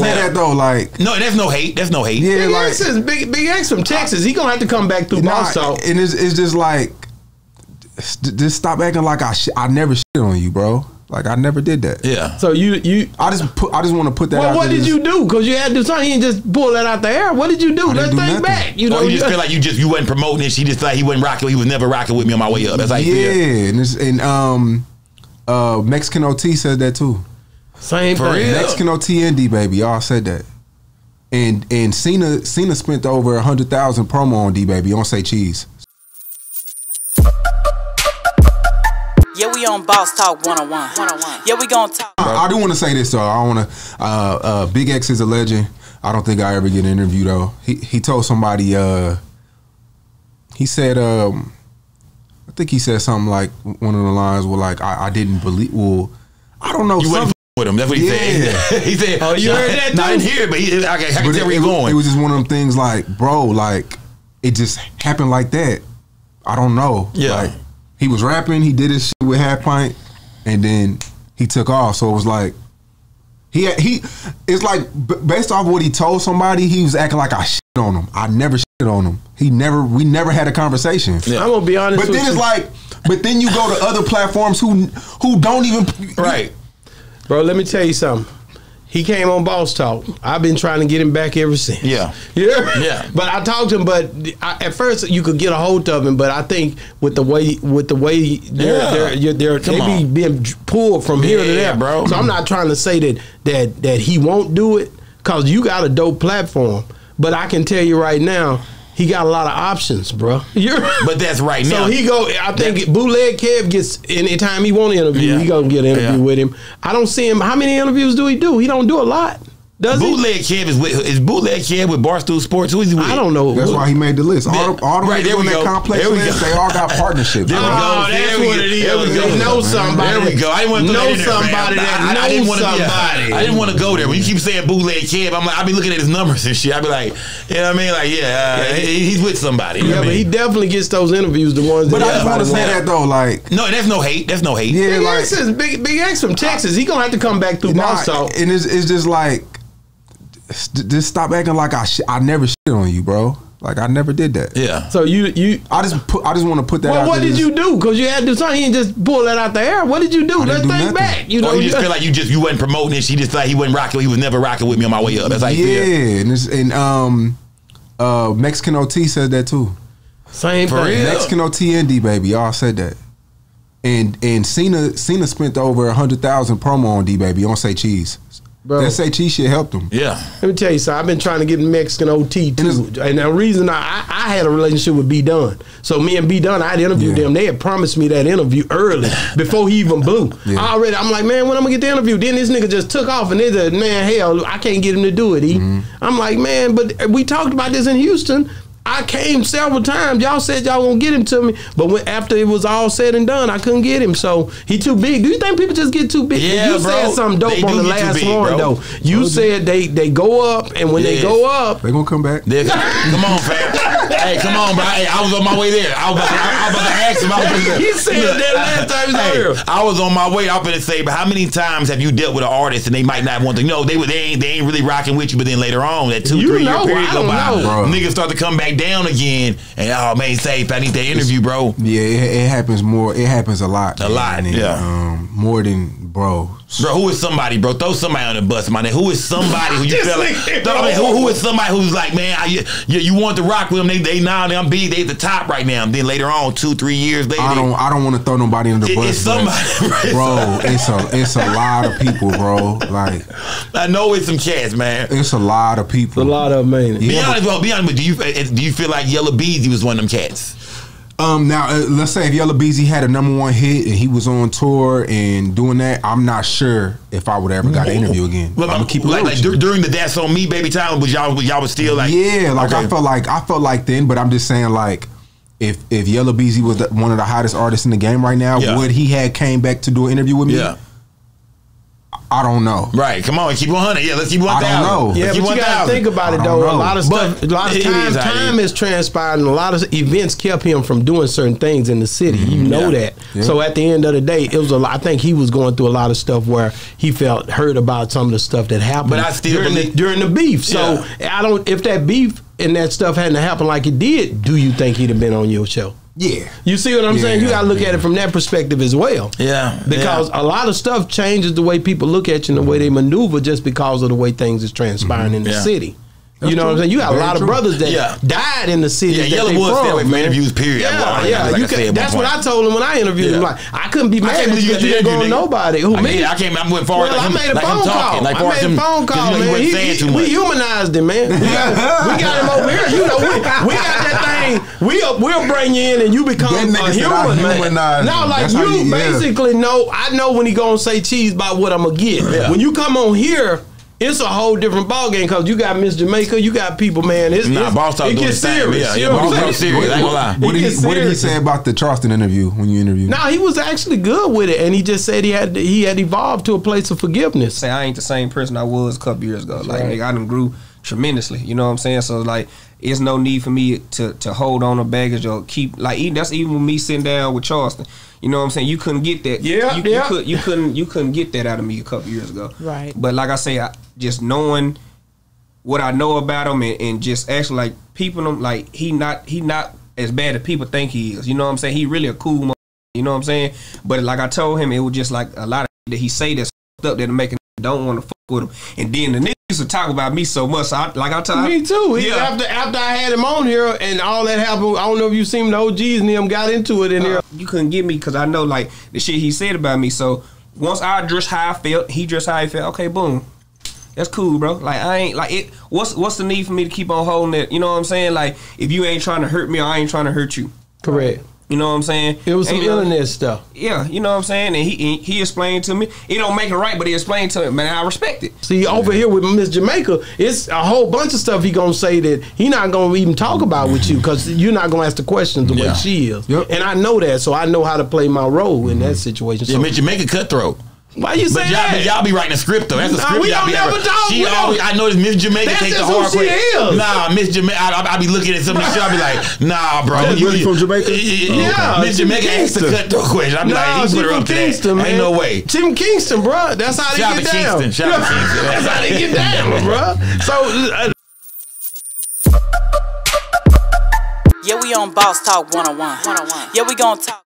say that though. Like, No, that's no hate. That's no hate. yeah, Big like, X is Big Big X from Texas. He gonna have to come back through nah, boss talk. and it's, it's just like, just stop acting like I sh- I never shit on you, bro. Like I never did that. Yeah. So you you. I just put. I just want to put that. Well, out what there did just- you do? Because you had to do something. You didn't just pull that out the air. What did you do? Let's do think nothing. back. You know, or you just feel like you just you wasn't promoting it. She just like he wasn't rocking. He was never rocking with me on my way up. That's how you Yeah, and, and um, uh, Mexican OT said that too. Same For thing. real? Mexican OT and baby, y'all said that. And and Cena Cena spent over a hundred thousand promo on DaBaby on say cheese. Yeah, we on Boss Talk 101. 101. Yeah, we gonna talk. I, I do want to say this though. I want to. Uh, uh, Big X is a legend. I don't think I ever get an interview though. He he told somebody. Uh, he said. Um, I think he said something like one of the lines were like, "I, I didn't believe." Well, I don't know. You some- wasn't with him. That's what he Yeah. said. he said, Oh, you heard that I too? didn't hear it, but he, I, I can but tell it, where it, you're was- going. it was just one of them things like, bro, like it just happened like that. I don't know. Yeah. Like he was rapping, he did his shit with half pint, and then he took off. So it was like he he. It's like based off what he told somebody, he was acting like I shit on him. I never shit on him. He never. We never had a conversation. Yeah. I'm gonna be honest. But with then you. it's like, but then you go to other platforms who who don't even right. Bro, let me tell you something. He came on Boss Talk. I've been trying to get him back ever since. Yeah. Yeah. Yeah. But I talked to him, but I, at first you could get a hold of him, but I think with the way with the way they're Yeah. they're, they're they be being pulled from here to there, bro. So I'm not trying to say that that that he won't do it because you got a dope platform. But I can tell you right now, he got a lot of options, bro. You're But that's right now. so he go. I think bootleg Kev gets anytime he want to interview, Yeah. he gonna get an interview Yeah. with him. I don't see him. How many interviews do he do? He don't do a lot. Does he? Bootleg Kev is with is Bootleg Kev with Barstool Sports. Who is he with? I don't know. That's why he made the list. All, the, all the Right, niggas there we that go. complex There we list, go. they all got partnerships. There we go. Oh, There we go. It is. There we go. They know somebody. There we go. I didn't want to know that in there, fam. somebody that I, I knows didn't want to, somebody. I didn't want to go there. When you keep saying bootleg Kev, I'm like, I be looking at his numbers and shit. I be like, you know what I mean? Like, yeah, uh, he- he's with somebody. Yeah, but he definitely gets those interviews. The ones. But I just want to say that though, like, no, that's no hate. That's no hate. yeah, Big like, X is Big, Big X from Texas. He gonna have to come back through nah, Boss and it's, it's just like, just stop acting like I sh- I never shit on you, bro. Like I never did that. Yeah. So you you. I just put. I just want to put that. Well, out what there did just- you do? Because you had to do something. You didn't just pull that out the air. What did you do? I didn't Let's think nothing. back. You know, or you just feel like you just you wasn't promoting it. She just like he wasn't rocking. He was never rocking with me on my way up. That's how you Yeah, feel. and it's, and um, uh, Mexican OT said that too. same For thing. real? Mexican OT and DaBaby, y'all said that. And and Cena Cena spent over a hundred thousand promo on DaBaby on say cheese. Bro. That say cheese shit helped him. Yeah. Let me tell you something. I've been trying to get Mexican OT too, And and the reason I, I, I had a relationship with B Dunn, so me and B Dunn, I had interviewed Yeah. them. They had promised me that interview early before he even blew. Yeah. I already, I'm like, man, when I'm gonna get the interview? Then this nigga just took off, and they said, man, hell, I can't get him to do it. E. Mm-hmm. I'm like, man, but we talked about this in Houston. I came several times. Y'all said y'all gonna get him to me, but when, after it was all said and done, I couldn't get him. So he too big. Do you think people just get too big? Yeah, you bro. said something dope on do the last big, one though. You said they they go up, and when they go up, They gonna come back. There- come on, fam. hey, come on, bro. Hey, I was on my way there. I was about to, I, was about to ask him. I was about to- He said that last time he was Hey, on. I was on my way. I was going to say, but how many times have you dealt with an artist and they might not want to? You know, they they ain't they ain't really rocking with you, but then later on, that two You three know, year period go by, know. Niggas start to come back down again, and oh man, safe. I need that interview, bro. Yeah, it, it happens more. It happens a lot. A man. lot, And, yeah. Um, more than bro. Bro, who is somebody, bro? Throw somebody on the bus, my nigga. Who is somebody who you This feel like? nigga, I mean, who, who is somebody who's like, man, I, you, you, you want to rock with them? They, they now they I'm big. They at the top right now. And Then later on, two, three years later, I don't. I don't want to throw nobody under the It- bus. it's somebody, bro. It's a. It's a lot of people, bro. Like I know it's some cats, man. it's a lot of people. a lot of them ain't it? Be honest, well, be honest. But do you uh, do you feel like Yella Beezy was one of them cats? Um, now uh, let's say if Yella Beezy had a number one hit and he was on tour and doing that, I'm not sure if I would ever got an interview again. Well, I'm gonna keep it like, like dur- during the That's on Me baby time, was y'all was y'all was still like yeah, like I felt like I felt like then, but I'm just saying like if if Yella Beezy was the, one of the hottest artists in the game right now, Yeah. would he had came back to do an interview with me? yeah I don't know. Right. Come on. Keep 100. Yeah, let's keep 1,000. I don't know. Let's Yeah, but you gotta think about it though. don't A lot of But stuff, a lot of time, is time has transpired, and a lot of events kept him from doing certain things in the city. You mm-hmm. know Yeah. that. Yeah. So at the end of the day, it was a lot. I think he was going through a lot of stuff where he felt hurt about some of the stuff that happened. But I still during, believe- the, during the beef. So I don't. If that beef and that stuff hadn't happened like it did, do you think he'd have been on your show? Yeah. You see what I'm Yeah, saying? You got to look yeah. at it from that perspective as well. Yeah, Because a lot of stuff changes the way people look at you and the way they maneuver just because of the way things is transpiring in the Yeah. city. That's you know what I'm saying? You got a Very lot of brothers that Yeah. died in the city. Yeah, that Yellow they Wood stay from, from man. interviews, period. Yeah, Like yeah. you can, that's what. I told him when I interviewed him. Like I couldn't be mad can't you you because you did didn't go interview, on nigga. nobody. Who I me? I came. I went far. Well, like I him, made a like phone talking, call. Like I made him, a phone call, you know, man. He He- he- we humanized him, man. We got, we got him over here. You know, we, we got that thing. We we'll bring you in and you become a nigga said I human, man. humanized No, like you you- basically know. I know when he gonna say cheese by what I'm gonna get. When you come on here. It's a whole different ballgame because you got Miss Jamaica, you got people, man. It's, Nah, it's, Boss Talk it doing gets his thing. serious. Yeah, you yeah, know what Boss I'm Talk saying? serious. I ain't gonna lie. What did, he, what did he say about the Charleston interview when you interviewed? No, he was actually good with it, and he just said he had he had evolved to a place of forgiveness. say I ain't the same person I was a couple years ago. Like nigga, I done grew tremendously. You know what I'm saying? So like, it's no need for me to to hold on to baggage or keep like even that's even with me sitting down with Charleston. You know what I'm saying? You couldn't get that. Yeah, you, yeah. You, could, you couldn't you couldn't get that out of me a couple years ago. Right. But like I say, I, just knowing what I know about him and, and just actually like peeping him, like he not he not as bad as people think he is. You know what I'm saying? He really a cool. You know what I'm saying? But like I told him, it was just like a lot of that he say that's up that make a don't want to fuck with him. And then the niggas used to talk about me so much. So I, like I told Me too. He, Yeah. After after I had him on here and all that happened, I don't know if you seen the OGs and them got into it in here. Uh, you couldn't get me because I know like the shit he said about me. So once I addressed how I felt, he dressed how he felt. Okay, boom. That's cool, bro. Like I ain't like it. What's what's the need for me to keep on holding it? You know what I'm saying? Like if you ain't trying to hurt me, I ain't trying to hurt you. Correct. You know what I'm saying? It was some Ain't no- internet stuff. Yeah, you know what I'm saying. And he he, he explained to me. It don't make it right, but he explained to me, man. I respect it. See, over here with Miss Jamaica, it's a whole bunch of stuff he gonna say that he not gonna even talk about with you because you're not gonna ask the questions the Yeah. way she is. Yep. And I know that, so I know how to play my role in that situation. Yeah, So, Mitch, you make it cutthroat. Why you say But y'all, that? but y'all be writing a script though. That's a Nah, script. we y'all don't be never having- talk. She always, I know this Miss Jamaica That's take the just who hard she question. is. Nah, Miss Jamaica. I, I, I be looking at some of the shit. I be like, Nah, bro. That's really from Jamaica? Yeah, Miss she Jamaica from asked the cutthroat question. I be Nah, like, he she put her from up to Kingston, that. man. Ain't no way. Tim Kingston, bro. That's how they Shout get to down. Kingston. Shout out to Kingston. That's how they get down, bro. So. Uh, Yeah, we on Boss Talk 101. 101. Yeah, we gonna talk.